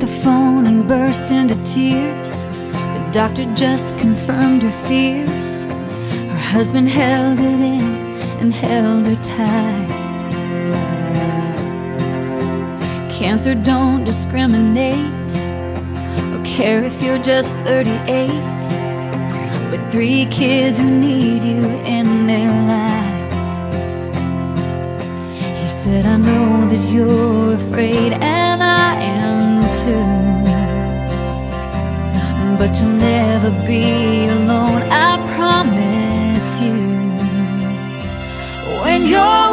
the phone and burst into tears. The doctor just confirmed her fears. Her husband held it in and held her tight. Cancer don't discriminate or care if you're just 38. With three kids who need you in their lives. He said, I know that you're afraid, too. But you'll never be alone, I promise you. When you're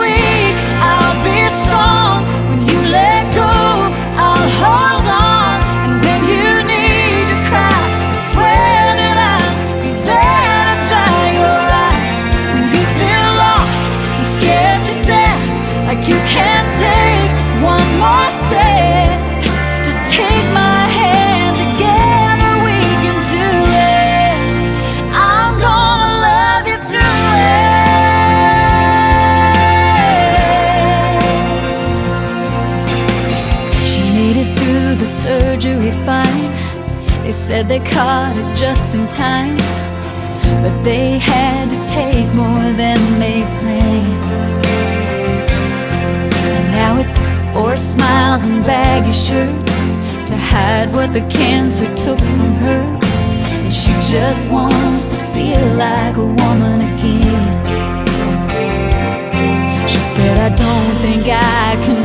the surgery fine. They said they caught it just in time. But they had to take more than they planned. And now it's four smiles and baggy shirts to hide what the cancer took from her. And she just wants to feel like a woman again. She said, I don't think I can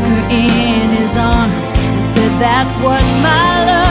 took her in his arms and said, That's what my love.